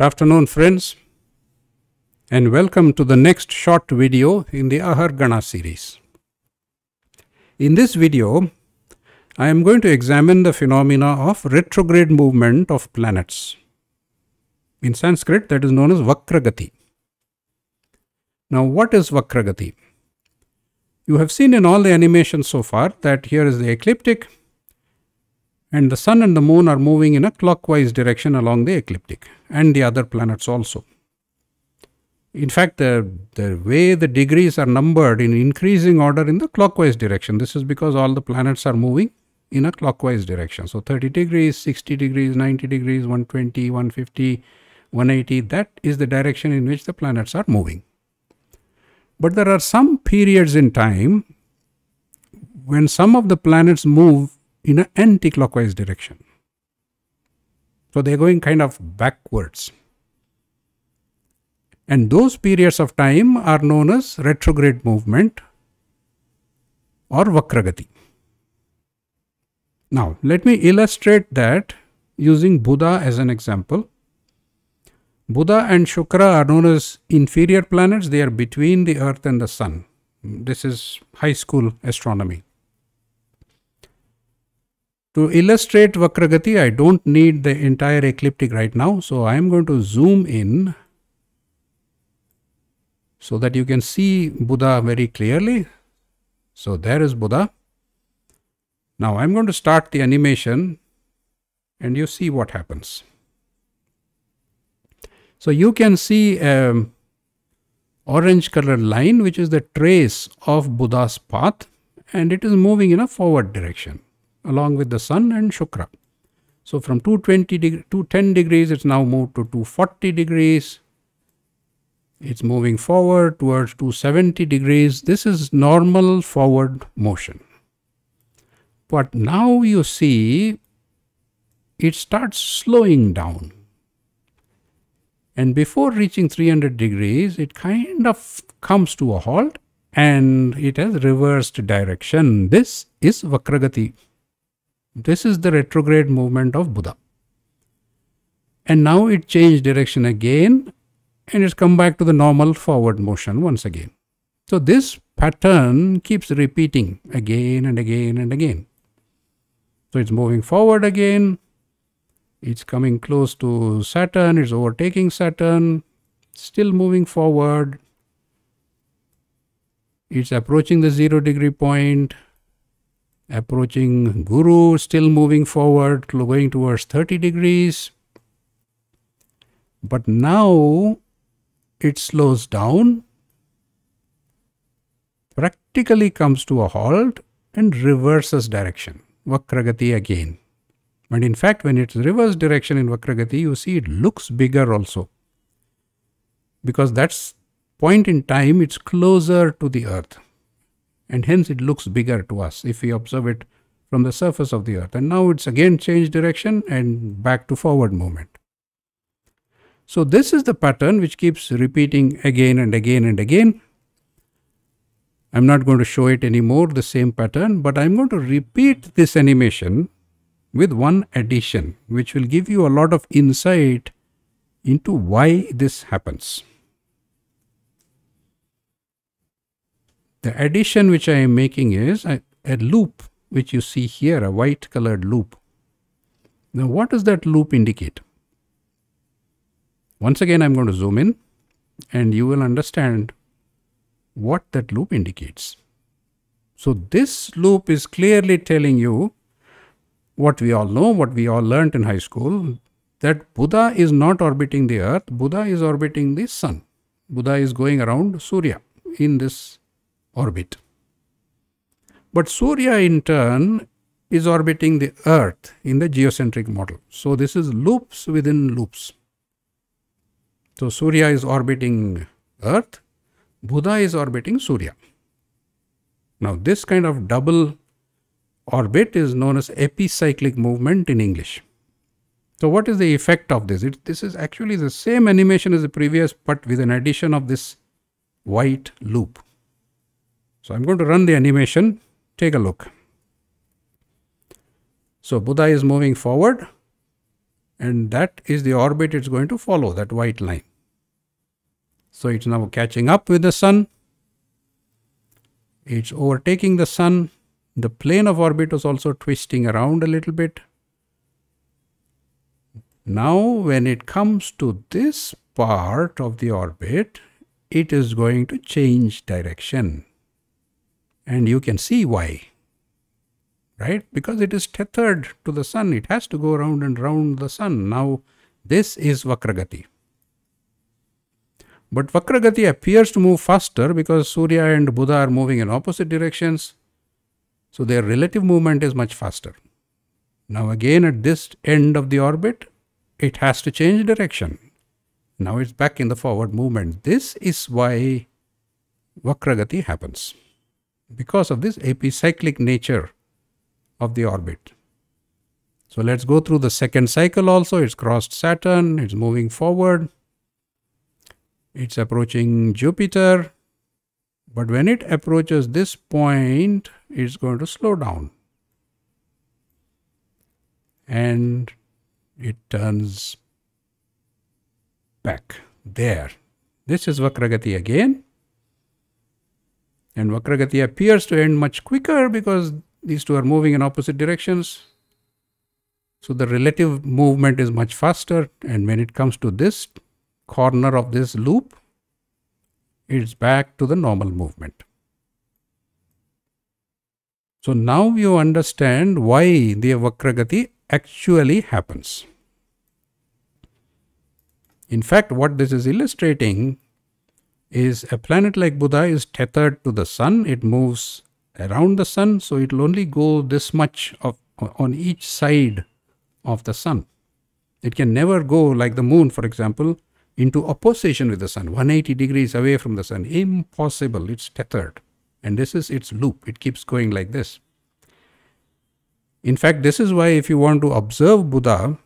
Good afternoon, friends, and welcome to the next short video in the Ahargana series. In this video, I am going to examine the phenomena of retrograde movement of planets. In Sanskrit, that is known as Vakragati. Now, what is Vakragati? You have seen in all the animations so far that here is the ecliptic and the sun and the moon are moving in a clockwise direction along the ecliptic and the other planets also. In fact, the, the way the degrees are numbered in increasing order in the clockwise direction. This is because all the planets are moving in a clockwise direction. So 30 degrees, 60 degrees, 90 degrees, 120, 150, 180, that is the direction in which the planets are moving. But there are some periods in time when some of the planets move in an anti-clockwise direction. So they're going kind of backwards. And those periods of time are known as retrograde movement or Vakragati. Now, let me illustrate that using Budha as an example. Budha and Shukra are known as inferior planets. They are between the earth and the sun. This is high school astronomy. To illustrate Vakragati, I don't need the entire ecliptic right now. So I am going to zoom in so that you can see Budha very clearly. So there is Budha. Now I'm going to start the animation and you see what happens. So you can see a orange colored line which is the trace of Budha's path and it is moving in a forward direction along with the sun and Shukra. So from 220 deg 210 degrees, it's now moved to 240 degrees. It's moving forward towards 270 degrees. This is normal forward motion. But now you see it starts slowing down. And before reaching 300 degrees, it kind of comes to a halt and it has reversed direction. This is Vakragati. This is the retrograde movement of Budha. And now it changed direction again and it's come back to the normal forward motion once again. So this pattern keeps repeating again and again and again. So it's moving forward again. It's coming close to Saturn. It's overtaking Saturn. Still moving forward. It's approaching the zero degree point approaching Guru, still moving forward, going towards 30 degrees. But now it slows down, practically comes to a halt and reverses direction, Vakragati again. And in fact, when it's reverse direction in Vakragati, you see it looks bigger also. Because that's point in time, it's closer to the earth and hence it looks bigger to us if we observe it from the surface of the earth. And now it's again changed direction and back to forward movement. So this is the pattern which keeps repeating again and again and again. I'm not going to show it anymore, the same pattern, but I'm going to repeat this animation with one addition, which will give you a lot of insight into why this happens. The addition which I am making is a, a loop which you see here, a white colored loop. Now what does that loop indicate? Once again, I'm going to zoom in and you will understand what that loop indicates. So this loop is clearly telling you what we all know, what we all learnt in high school, that Budha is not orbiting the earth, Budha is orbiting the sun. Budha is going around Surya in this orbit. But Surya in turn is orbiting the Earth in the geocentric model. So this is loops within loops. So Surya is orbiting Earth, Budha is orbiting Surya. Now this kind of double orbit is known as epicyclic movement in English. So what is the effect of this? It, this is actually the same animation as the previous but with an addition of this white loop. So I'm going to run the animation. Take a look. So Budha is moving forward and that is the orbit it's going to follow, that white line. So it's now catching up with the sun. It's overtaking the sun. The plane of orbit was also twisting around a little bit. Now when it comes to this part of the orbit, it is going to change direction. And you can see why right? Because it is tethered to the sun, it has to go round and round the sun. Now, this is Vakragati. But Vakragati appears to move faster because Surya and Budha are moving in opposite directions. So their relative movement is much faster. Now again at this end of the orbit, it has to change direction. Now it's back in the forward movement. This is why Vakragati happens. Because of this epicyclic nature of the orbit. So let's go through the second cycle also. It's crossed Saturn, it's moving forward. It's approaching Jupiter. But when it approaches this point, it's going to slow down. And it turns back there. This is Vakragati again. And Vakragati appears to end much quicker because these two are moving in opposite directions. So the relative movement is much faster and when it comes to this corner of this loop, it's back to the normal movement. So now you understand why the Vakragati actually happens. In fact, what this is illustrating is a planet like Budha is tethered to the sun. It moves around the sun so it will only go this much of on each side of the sun. It can never go like the moon for example into opposition with the sun. 180 degrees away from the sun. Impossible. It's tethered. And this is its loop. It keeps going like this. In fact this is why if you want to observe budha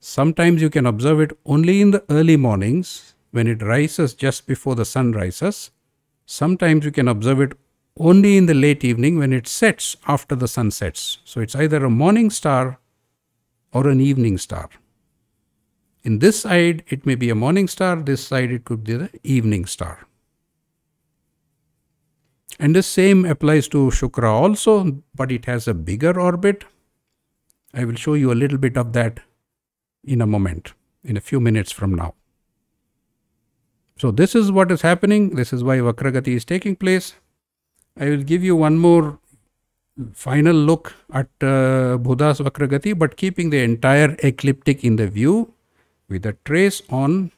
sometimes you can observe it only in the early mornings when it rises just before the sun rises sometimes you can observe it only in the late evening when it sets after the sun sets. So it's either a morning star or an evening star. In this side, it may be a morning star, this side, it could be the evening star. And the same applies to Shukra also, but it has a bigger orbit. I will show you a little bit of that in a moment, in a few minutes from now. So this is what is happening. This is why Vakragati is taking place. I will give you one more final look at uh, Budha's Vakragati, but keeping the entire ecliptic in the view with a trace on.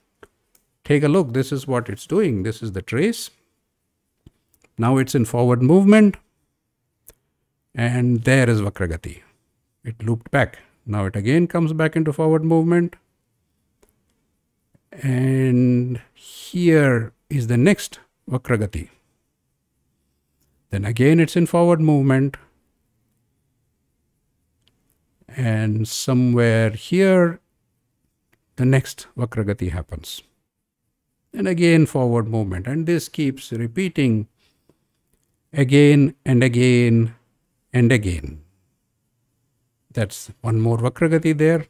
Take a look, this is what it's doing. This is the trace. Now it's in forward movement. And there is Vakragati. It looped back. Now it again comes back into forward movement. And here is the next Vakragati. Then again it's in forward movement. And somewhere here, the next Vakragati happens. And again forward movement. And this keeps repeating again and again and again. That's one more Vakragati there.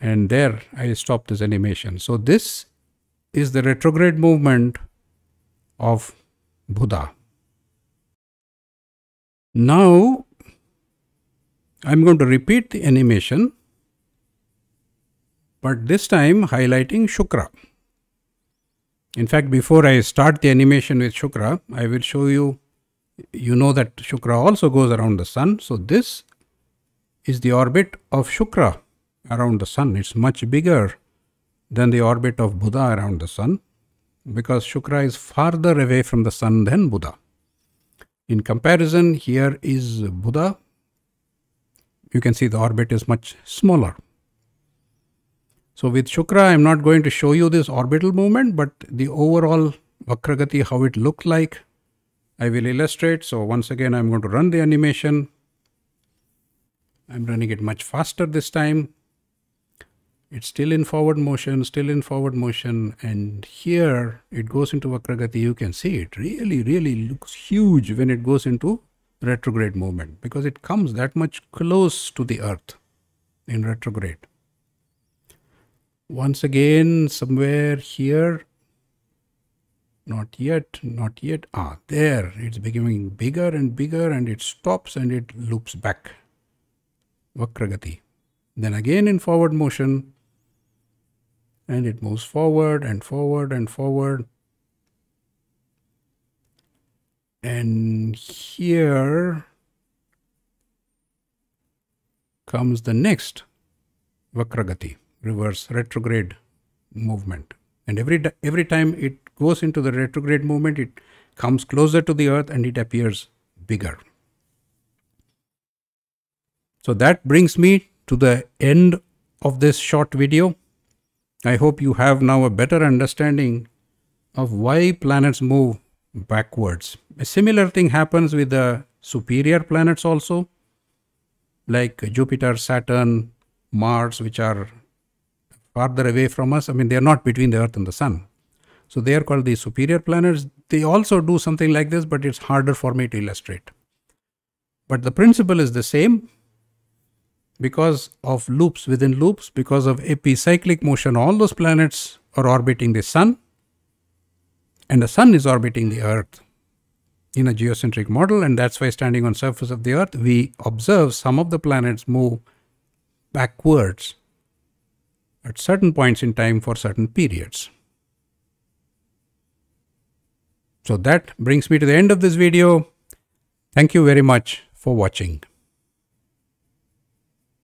And there I stop this animation. So this is the retrograde movement of Budha. Now, I'm going to repeat the animation, but this time highlighting Shukra. In fact, before I start the animation with Shukra, I will show you, you know that Shukra also goes around the sun. So this is the orbit of Shukra around the sun. It's much bigger than the orbit of Budha around the sun because Shukra is farther away from the sun than Budha. In comparison, here is Budha. You can see the orbit is much smaller. So with Shukra, I am not going to show you this orbital movement, but the overall Vakragati, how it looked like, I will illustrate. So once again, I'm going to run the animation. I'm running it much faster this time it's still in forward motion, still in forward motion. And here it goes into Vakragati. You can see it really, really looks huge when it goes into retrograde movement because it comes that much close to the earth in retrograde. Once again, somewhere here, not yet, not yet. Ah, there, it's becoming bigger and bigger and it stops and it loops back. Vakragati. Then again in forward motion and it moves forward and forward and forward. And here comes the next Vakragati, reverse retrograde movement. And every, every time it goes into the retrograde movement, it comes closer to the earth and it appears bigger. So that brings me to the end of this short video. I hope you have now a better understanding of why planets move backwards. A similar thing happens with the superior planets also, like Jupiter, Saturn, Mars, which are farther away from us. I mean, they are not between the Earth and the Sun. So they are called the superior planets. They also do something like this, but it's harder for me to illustrate. But the principle is the same because of loops within loops, because of epicyclic motion, all those planets are orbiting the sun and the sun is orbiting the earth in a geocentric model and that's why standing on surface of the earth we observe some of the planets move backwards at certain points in time for certain periods. So that brings me to the end of this video. Thank you very much for watching.